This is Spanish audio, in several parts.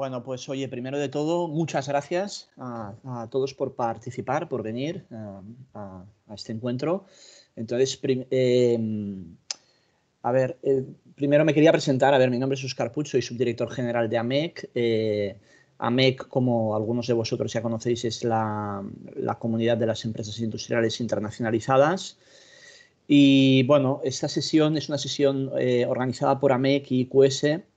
Bueno, pues oye, primero de todo, muchas gracias a, todos por participar, por venir a, este encuentro. Entonces, em, a ver, eh, primero me quería presentar. A ver, mi nombre es Oscar Puch, soy subdirector general de AMEC. Eh, AMEC, como algunos de vosotros ya conocéis, es la, comunidad de las empresas industriales internacionalizadas. Y bueno, esta sesión es una sesión eh, organizada por AMEC y IQS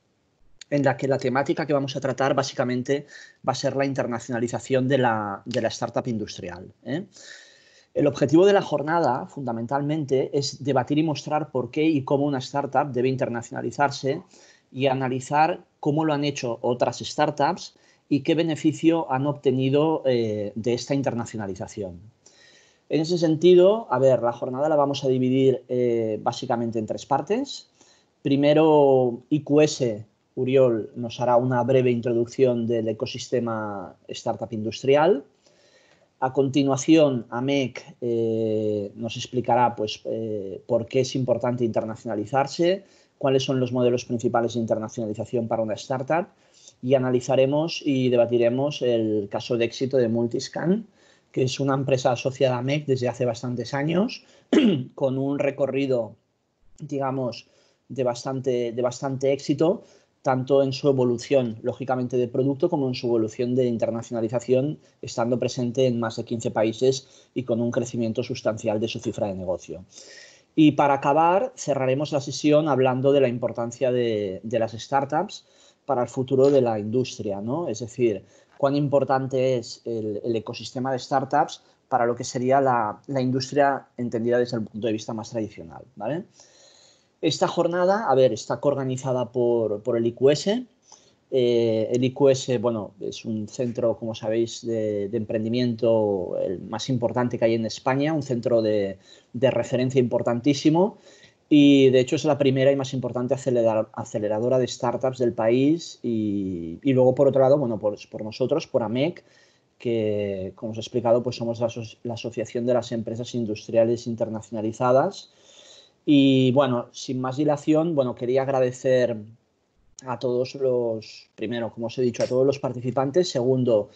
en la que la temática que vamos a tratar básicamente va a ser la internacionalización de la, startup industrial. ¿eh? El objetivo de la jornada, fundamentalmente, es debatir y mostrar por qué y cómo una startup debe internacionalizarse y analizar cómo lo han hecho otras startups y qué beneficio han obtenido eh, de esta internacionalización. En ese sentido, a ver, la jornada la vamos a dividir eh, básicamente en tres partes. Primero, IQS Uriol nos hará una breve introducción del ecosistema startup industrial. A continuación, AMEC eh, nos explicará pues, eh, por qué es importante internacionalizarse, cuáles son los modelos principales de internacionalización para una startup y analizaremos y debatiremos el caso de éxito de Multiscan, que es una empresa asociada a AMEC desde hace bastantes años, con un recorrido, digamos, de bastante, de bastante éxito, tanto en su evolución, lógicamente, de producto como en su evolución de internacionalización, estando presente en más de 15 países y con un crecimiento sustancial de su cifra de negocio. Y para acabar, cerraremos la sesión hablando de la importancia de, las startups para el futuro de la industria, ¿no? Es decir, cuán importante es el, ecosistema de startups para lo que sería la, la, industria entendida desde el punto de vista más tradicional, ¿vale? Esta jornada, a ver, está coorganizada por, el IQS. Eh, el IQS, bueno, es un centro, como sabéis, de, emprendimiento el más importante que hay en España, un centro de, referencia importantísimo. Y de hecho es la primera y más importante aceleradora de startups del país. Y, luego por otro lado, bueno, por, por, nosotros, por AMEC, que como os he explicado, pues somos la Asociación de las Empresas Industriales Internacionalizadas y bueno, sin más dilación, bueno, quería agradecer a todos los, primero, como os he dicho, a todos los participantes, segundo,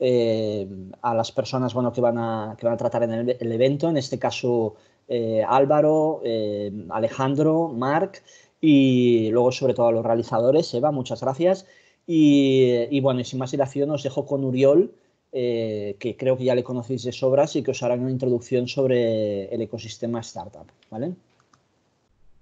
eh, a las personas bueno, que, van a, que van a tratar en el, evento, en este caso eh, Álvaro, eh, Alejandro, Marc y luego sobre todo a los realizadores, Eva, muchas gracias. Y, bueno, y sin más dilación os dejo con Uriol, que creo que ya le conocéis de sobras y que os hará una introducción sobre el ecosistema startup, ¿vale?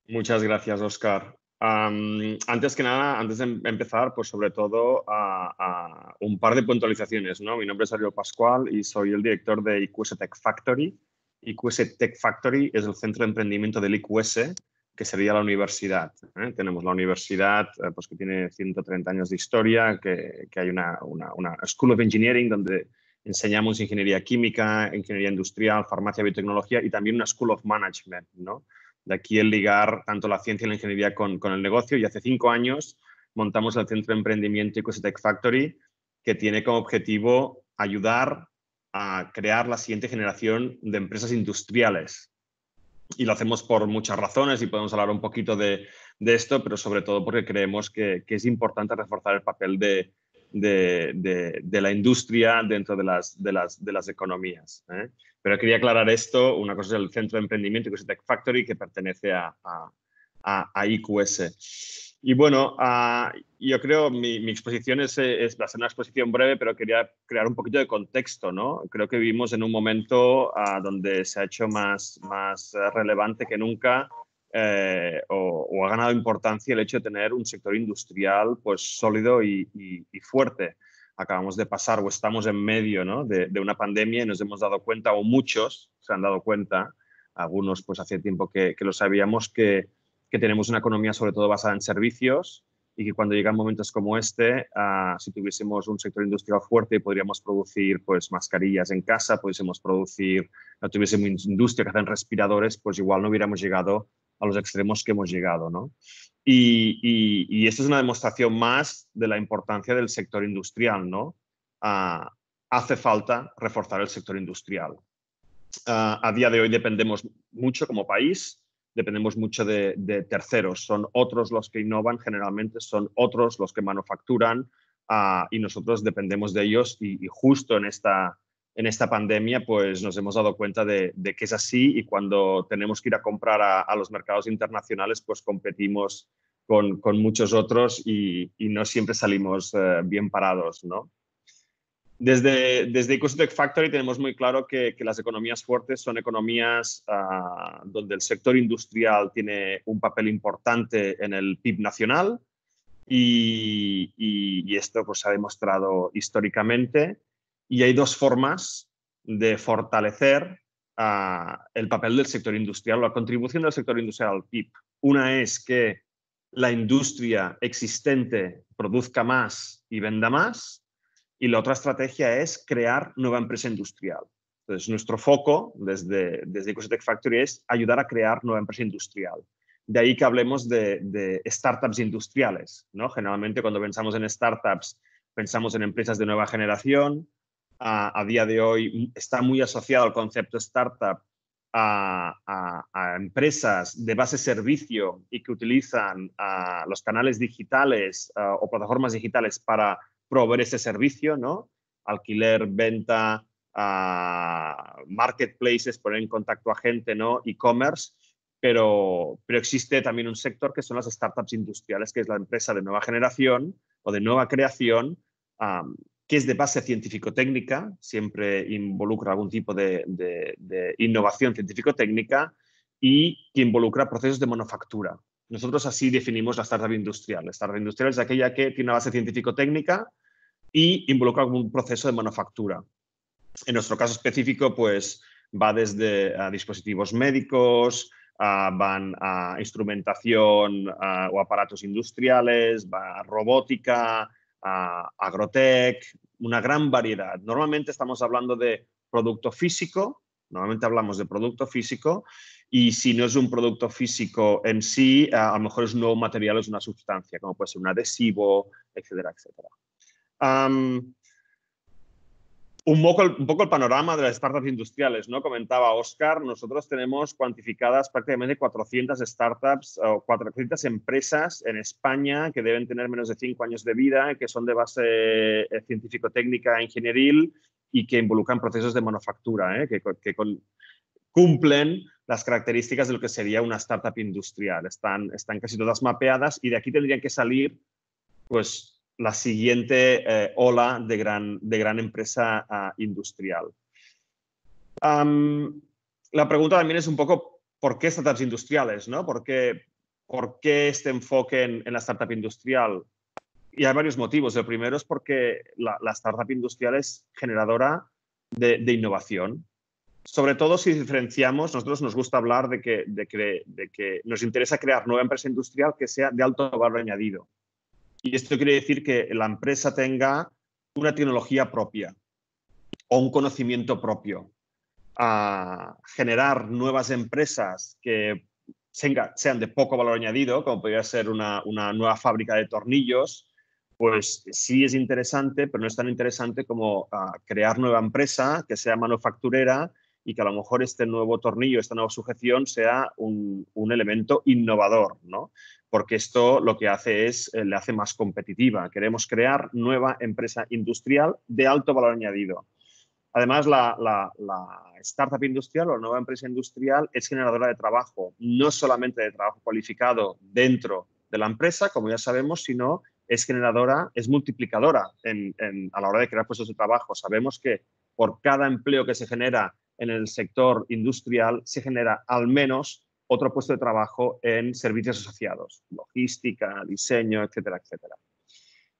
Muchas gracias, Oscar. antes que nada, antes de em-, empezar, pues sobre todo a, un par de puntualizaciones. ¿no? Mi nombre es Ariel Pascual y soy el director de IQS Tech Factory. IQS Tech Factory es el centro de emprendimiento del IQS, que sería la universidad. ¿eh? Tenemos la universidad eh, pues que tiene 130 años de historia, que, hay una, una, una, School of Engineering donde enseñamos ingeniería química, ingeniería industrial, farmacia, biotecnología y también una School of Management. ¿no? De aquí el ligar tanto la ciencia y la ingeniería con, el negocio. Y hace cinco años montamos el Centro de Emprendimiento Ecositech Factory, que tiene como objetivo ayudar a crear la siguiente generación de empresas industriales. Y lo hacemos por muchas razones y podemos hablar un poquito de, esto, pero sobre todo porque creemos que, es importante reforzar el papel de, de, la industria dentro de las, de las, de las economías. ¿eh? Pero quería aclarar esto. Una cosa es el Centro de Emprendimiento, que es Tech Factory, que pertenece a, a, IQS. Y bueno, ah, yo creo mi, mi exposición es, es, va a ser una exposición breve, pero quería crear un poquito de contexto. ¿no? Creo que vivimos en un momento ah, donde se ha hecho más, más relevante que nunca eh, o, ha ganado importancia el hecho de tener un sector industrial pues, sólido y, fuerte acabamos de pasar o estamos en medio ¿no? de, una pandemia y nos hemos dado cuenta, o muchos se han dado cuenta, algunos pues hace tiempo que, lo sabíamos, que, que, tenemos una economía sobre todo basada en servicios y que cuando llegan momentos como este, ah, si tuviésemos un sector industrial fuerte, podríamos producir pues, mascarillas en casa, pudiésemos producir, no tuviésemos industria que hacen respiradores, pues igual no hubiéramos llegado a los extremos que hemos llegado. ¿no? Y, esto es una demostración más de la importancia del sector industrial. ¿no? Ah, hace falta reforzar el sector industrial. Ah, a día de hoy dependemos mucho como país, dependemos mucho de, terceros. Son otros los que innovan, generalmente son otros los que manufacturan, ah, y nosotros dependemos de ellos y, justo en esta, en esta pandemia pues nos hemos dado cuenta de, que es así y cuando tenemos que ir a comprar a, los mercados internacionales pues competimos con, muchos otros y, no siempre salimos eh, bien parados, ¿no? Desde, desde Factory tenemos muy claro que, las economías fuertes son economías ah, donde el sector industrial tiene un papel importante en el PIB nacional y, esto pues, se ha demostrado históricamente. Y hay dos formas de fortalecer ah, el papel del sector industrial, la contribución del sector industrial al PIB. Una es que la industria existente produzca más y venda más y la otra estrategia es crear nueva empresa industrial. Entonces, nuestro foco desde, desde Ecositec Factory es ayudar a crear nueva empresa industrial. De ahí que hablemos de, startups industriales. ¿no? Generalmente cuando pensamos en startups, pensamos en empresas de nueva generación. A, día de hoy está muy asociado al concepto startup a, empresas de base servicio y que utilizan los canales digitales o plataformas digitales para proveer ese servicio, ¿no? Alquiler, venta, marketplaces, poner en contacto a gente, ¿no? E-commerce. Pero, pero existe también un sector que son las startups industriales, que es la empresa de nueva generación o de nueva creación, que es de base científico-técnica, siempre involucra algún tipo de, innovación científico-técnica y que involucra procesos de manufactura. Nosotros así definimos la startup industrial. La startup industrial es aquella que tiene una base científico-técnica y involucra algún proceso de manufactura. En nuestro caso específico, pues va desde dispositivos médicos, van a instrumentación o aparatos industriales, va a robótica, a agrotech, una gran variedad. Normalmente estamos hablando de producto físico, normalmente hablamos de producto físico y si no es un producto físico en sí, a lo mejor es un material, es una sustancia, como puede ser un adhesivo, etcétera, etcétera. Un, poco el, panorama de las startups industriales, ¿no? Comentaba Oscar, nosotros tenemos cuantificadas prácticamente 400 startups o 400 empresas en España que deben tener menos de 5 años de vida, que son de base eh, científico-técnica, ingenieril y que involucran procesos de manufactura, ¿eh? que, cumplen las características de lo que sería una startup industrial. Están, están casi todas mapeadas y de aquí tendrían que salir pues, la siguiente eh, ola de gran, de gran empresa ah, industrial. la pregunta también es un poco, ¿por qué startups industriales? ¿no? ¿Por, qué, ¿Por qué este enfoque en, la startup industrial? Y hay varios motivos. El primero es porque la, startup industrial es generadora de, de innovación sobre todo si diferenciamos, nosotros nos gusta hablar de que, de, que, nos interesa crear nueva empresa industrial que sea de alto valor añadido. Y esto quiere decir que la empresa tenga una tecnología propia o un conocimiento propio. A generar nuevas empresas que sean de poco valor añadido, como podría ser una, nueva fábrica de tornillos, pues sí es interesante, pero no es tan interesante como ah, crear nueva empresa que sea manufacturera y que a lo mejor este nuevo tornillo, esta nueva sujeción sea un, elemento innovador, ¿no? Porque esto lo que hace es, eh, le hace más competitiva. Queremos crear nueva empresa industrial de alto valor añadido. Además, la, startup industrial o la nueva empresa industrial es generadora de trabajo, no solamente de trabajo cualificado dentro de la empresa, como ya sabemos, sino es generadora, es multiplicadora a la hora de crear puestos de trabajo. Sabemos que por cada empleo que se genera en el sector industrial se genera al menos otro puesto de trabajo en servicios asociados, logística, diseño, etcétera, etcétera.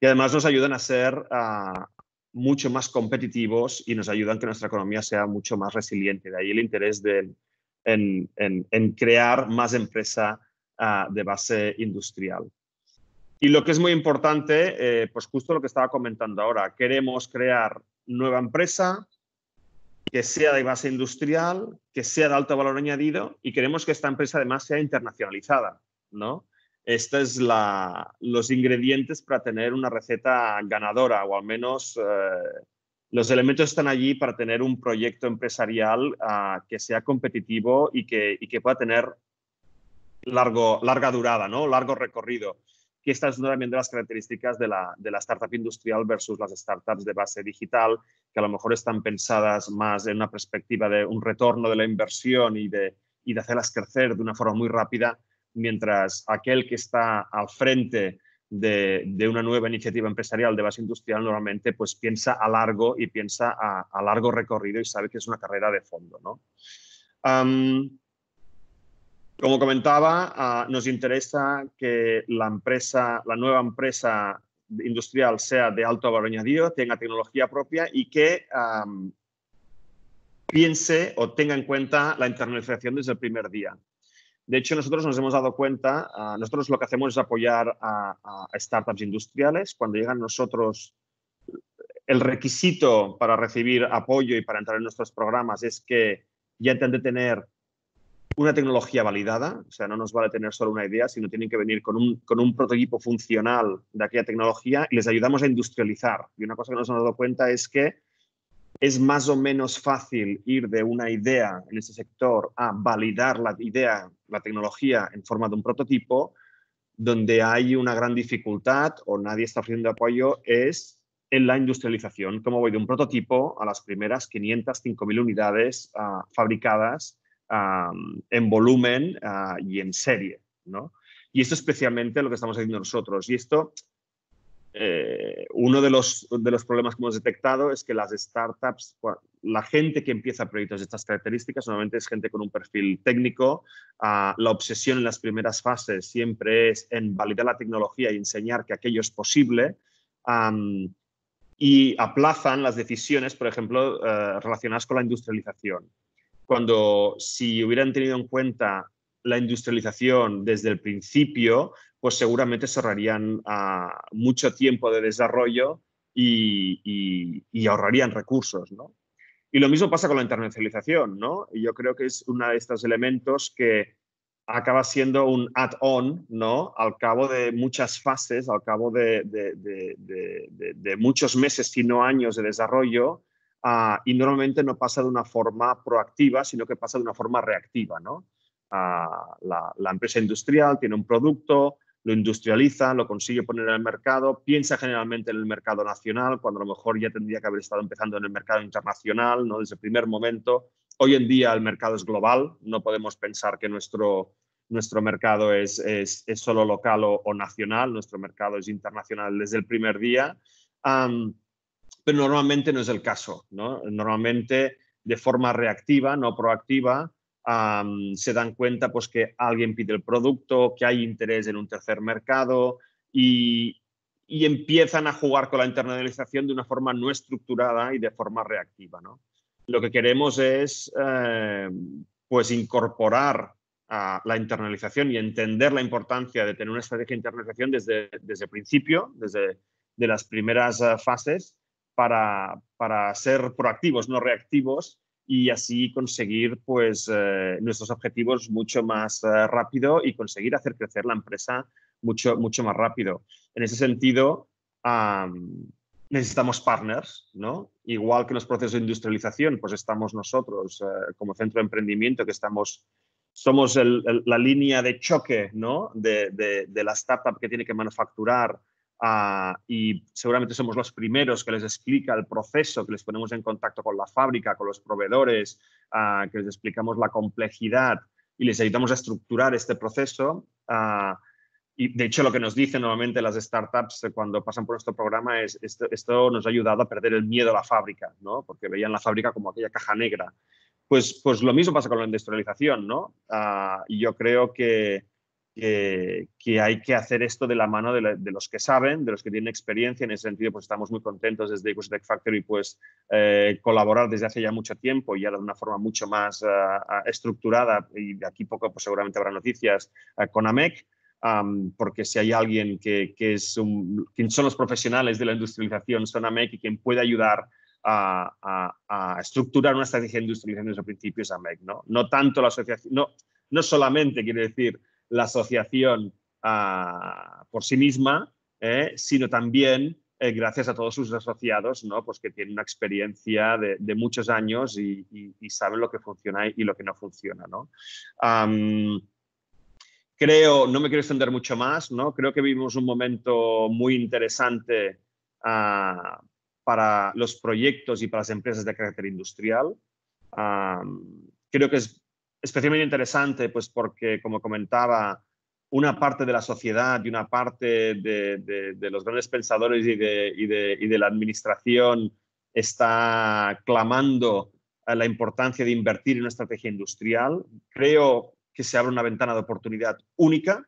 Y además nos ayudan a ser ah, mucho más competitivos y nos ayudan que nuestra economía sea mucho más resiliente. De ahí el interés en, crear más empresa ah, de base industrial. Y lo que es muy importante, eh, pues justo lo que estaba comentando ahora, queremos crear nueva empresa que sea de base industrial, que sea de alto valor añadido y queremos que esta empresa además sea internacionalizada, ¿no? Estos es los ingredientes para tener una receta ganadora o al menos eh, los elementos están allí para tener un proyecto empresarial ah, que sea competitivo y que, y que pueda tener largo, larga durada, ¿no? largo recorrido que esta es una también de las características de la, de la startup industrial versus las startups de base digital, que a lo mejor están pensadas más en una perspectiva de un retorno de la inversión y de, y de hacerlas crecer de una forma muy rápida, mientras aquel que está al frente de, de, una nueva iniciativa empresarial de base industrial normalmente pues piensa a largo y piensa a, largo recorrido y sabe que es una carrera de fondo. ¿no? Como comentaba, uh, nos interesa que la empresa, la nueva empresa industrial sea de alto valor añadido, tenga tecnología propia y que piense o tenga en cuenta la internalización desde el primer día. De hecho, nosotros nos hemos dado cuenta, uh, nosotros lo que hacemos es apoyar a, startups industriales. Cuando llegan nosotros, el requisito para recibir apoyo y para entrar en nuestros programas es que ya intentan de tener una tecnología validada, o sea, no nos vale tener solo una idea, sino tienen que venir con un, con un prototipo funcional de aquella tecnología y les ayudamos a industrializar. Y una cosa que nos hemos dado cuenta es que es más o menos fácil ir de una idea en ese sector a validar la idea, la tecnología en forma de un prototipo, donde hay una gran dificultad o nadie está ofreciendo apoyo es en la industrialización, cómo voy de un prototipo a las primeras 500, 5.000 unidades uh, fabricadas um, en volumen uh, y en serie. ¿no? Y esto especialmente lo que estamos haciendo nosotros. Y esto, eh, uno de los, de los problemas que hemos detectado es que las startups, la gente que empieza proyectos de estas características normalmente es gente con un perfil técnico. Uh, la obsesión en las primeras fases siempre es en validar la tecnología y enseñar que aquello es posible. Um, y aplazan las decisiones, por ejemplo, eh, relacionadas con la industrialización. Cuando si hubieran tenido en cuenta la industrialización desde el principio, pues seguramente se ahorrarían uh, mucho tiempo de desarrollo y, y, y, ahorrarían recursos. ¿no? Y lo mismo pasa con la internacionalización. ¿no? Y yo creo que es uno de estos elementos que acaba siendo un add-on, ¿no? Al cabo de muchas fases, al cabo de, de, de, de muchos meses, si no años de desarrollo, uh, y normalmente no pasa de una forma proactiva, sino que pasa de una forma reactiva, ¿no? Uh, la, la, empresa industrial tiene un producto, lo industrializa, lo consigue poner en el mercado, piensa generalmente en el mercado nacional, cuando a lo mejor ya tendría que haber estado empezando en el mercado internacional, ¿no? Desde el primer momento, Hoy en día el mercado es global, no podemos pensar que nuestro, nuestro mercado es, es, es solo local o, o, nacional, nuestro mercado es internacional desde el primer día, um, pero normalmente no es el caso. ¿no? Normalmente de forma reactiva, no proactiva, um, se dan cuenta pues, que alguien pide el producto, que hay interés en un tercer mercado y, y empiezan a jugar con la internalización de una forma no estructurada y de forma reactiva. ¿no? lo que queremos es eh, pues incorporar a la internalización y entender la importancia de tener una estrategia de internalización desde, desde el principio, desde de las primeras uh, fases, para, para, ser proactivos, no reactivos, y así conseguir pues, eh, nuestros objetivos mucho más uh, rápido y conseguir hacer crecer la empresa mucho, mucho más rápido. En ese sentido, necesitamos partners, ¿no? Igual que en los procesos de industrialización, pues estamos nosotros eh, como centro de emprendimiento que estamos, somos la línea de choque, ¿no? De, de, de, la startup que tiene que manufacturar uh, y seguramente somos los primeros que les explica el proceso, que les ponemos en contacto con la fábrica, con los proveedores, uh, que les explicamos la complejidad y les ayudamos a estructurar este proceso. Uh, y de hecho, lo que nos dicen normalmente las startups cuando pasan por nuestro programa es esto, esto nos ha ayudado a perder el miedo a la fábrica, ¿no? Porque veían la fábrica como aquella caja negra. Pues, pues lo mismo pasa con la industrialización, ¿no? Y yo creo que, que, que, hay que hacer esto de la mano de, la, de, los que saben, de los que tienen experiencia. En ese sentido, pues estamos muy contentos desde Tech Factory, pues eh, colaborar desde hace ya mucho tiempo y ahora de una forma mucho más uh, estructurada, y de aquí poco pues seguramente habrá noticias, uh, con AMEC, um, porque si hay alguien que, que es un, quien son los profesionales de la industrialización, son AMEC y quien puede ayudar a, a, a, estructurar una estrategia de industrialización desde el principio es AMEC, ¿no? No tanto la asociación, no, no solamente quiere decir la asociación uh, por sí misma, eh, sino también eh, gracias a todos sus asociados, ¿no? Pues que tienen una experiencia de, muchos años y, saben lo que funciona y lo que no funciona, ¿no? Creo, no me quiero extender mucho más, ¿no? Creo que vivimos un momento muy interesante ah, para los proyectos y para las empresas de carácter industrial. creo que es especialmente interesante, pues porque, como comentaba, una parte de la sociedad y una parte de, los grandes pensadores y de, y de, la administración está clamando a la importancia de invertir en una estrategia industrial. Creo que se abre una ventana de oportunidad única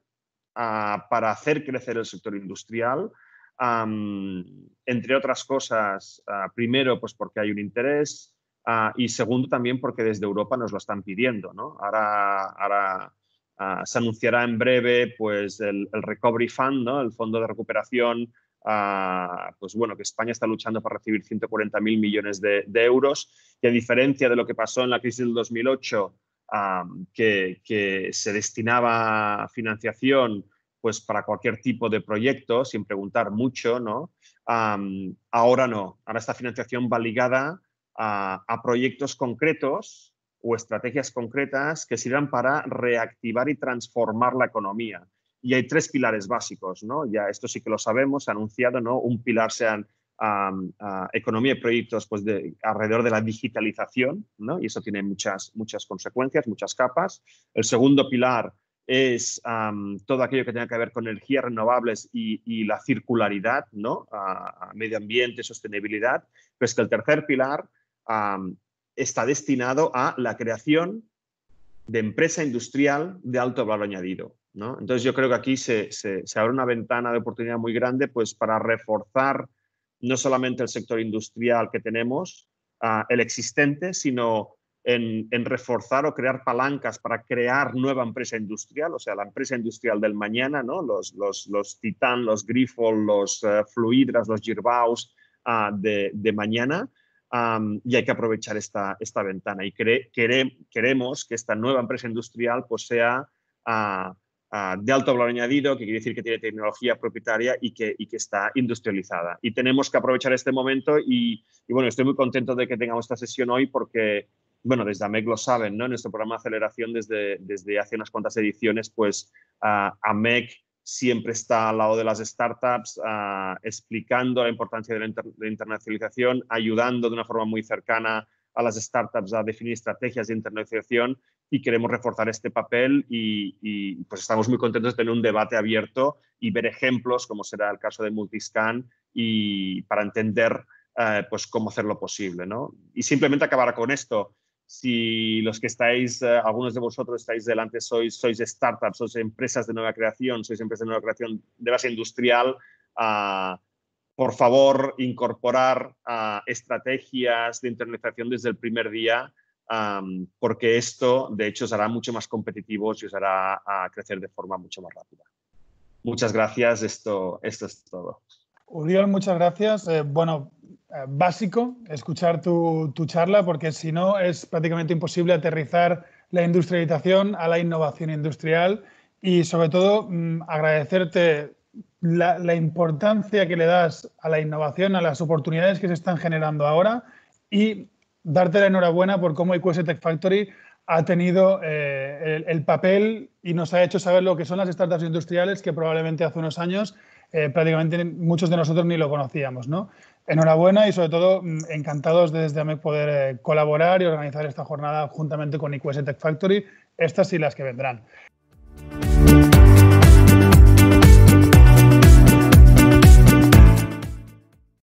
ah, para hacer crecer el sector industrial. entre otras cosas, ah, primero, pues porque hay un interés ah, y segundo también porque desde Europa nos lo están pidiendo. ¿no? Ahora, ahora se anunciará en breve pues, el, Recovery Fund, ¿no? el Fondo de Recuperación pues bueno, que España está luchando para recibir 140.000 millones de, de, euros y a diferencia de lo que pasó en la crisis del 2008, que, se destinaba financiación pues para cualquier tipo de proyecto, sin preguntar mucho, ¿no? ahora no, ahora esta financiación va ligada a, proyectos concretos o estrategias concretas que sirvan para reactivar y transformar la economía. Y hay tres pilares básicos, ¿no? Ya esto sí que lo sabemos, anunciado, ¿no? Un pilar sean a, economía y proyectos pues de, alrededor de la digitalización, ¿no? y eso tiene muchas, muchas consecuencias, muchas capas. El segundo pilar es todo aquello que tenga que ver con energías renovables y, la circularidad, ¿no? A, medio ambiente, sostenibilidad. Pues que el tercer pilar está destinado a la creación de empresa industrial de alto valor añadido. ¿no? Entonces yo creo que aquí se, abre una ventana de oportunidad muy grande pues, para reforzar no solamente el sector industrial que tenemos, ah, el existente, sino en, reforzar o crear palancas para crear nueva empresa industrial, o sea, la empresa industrial del mañana, ¿no? los, los, los Titan, los Grifols, los uh, Fluidras, los Girbaus ah, de, mañana. Y hay que aprovechar esta, esta ventana. Y queremos que esta nueva empresa industrial pues, sea de alto valor añadido, que quiere decir que tiene tecnología propietaria y que, y que está industrializada. Y tenemos que aprovechar este momento y, bueno, estoy muy contento de que tengamos esta sesión hoy porque, bueno, desde AMEC lo saben, ¿no? En nuestro programa de aceleración desde, desde hace unas cuantas ediciones, pues AMEC siempre está al lado de las startups, explicando la importancia de la, internacionalización, ayudando de una forma muy cercana a las startups a definir estrategias de internacionalización y queremos reforzar este papel y, pues estamos muy contentos de tener un debate abierto y ver ejemplos, como será el caso de Multiscan, y para entender eh, pues cómo hacerlo posible. ¿no? Y simplemente acabar con esto. Si los que estáis, eh, algunos de vosotros estáis delante, sois, sois startups, sois empresas de nueva creación, sois empresas de nueva creación de base industrial, ah, por favor, incorporar ah, estrategias de internalización desde el primer día porque esto, de hecho, os hará mucho más competitivos y os hará crecer de forma mucho más rápida. Muchas gracias, esto, esto es todo. Uriol, muchas gracias. Eh, bueno, básico escuchar tu, tu, charla porque si no es prácticamente imposible aterrizar la industrialización a la innovación industrial y sobre todo mm, agradecerte la, la, importancia que le das a la innovación, a las oportunidades que se están generando ahora y darte la enhorabuena por cómo IQS Tech Factory ha tenido eh, el, papel y nos ha hecho saber lo que son las startups industriales que probablemente hace unos años eh, prácticamente muchos de nosotros ni lo conocíamos. ¿no? Enhorabuena y sobre todo mm, encantados de desde AMEC poder eh, colaborar y organizar esta jornada juntamente con IQS Tech Factory, estas y las que vendrán.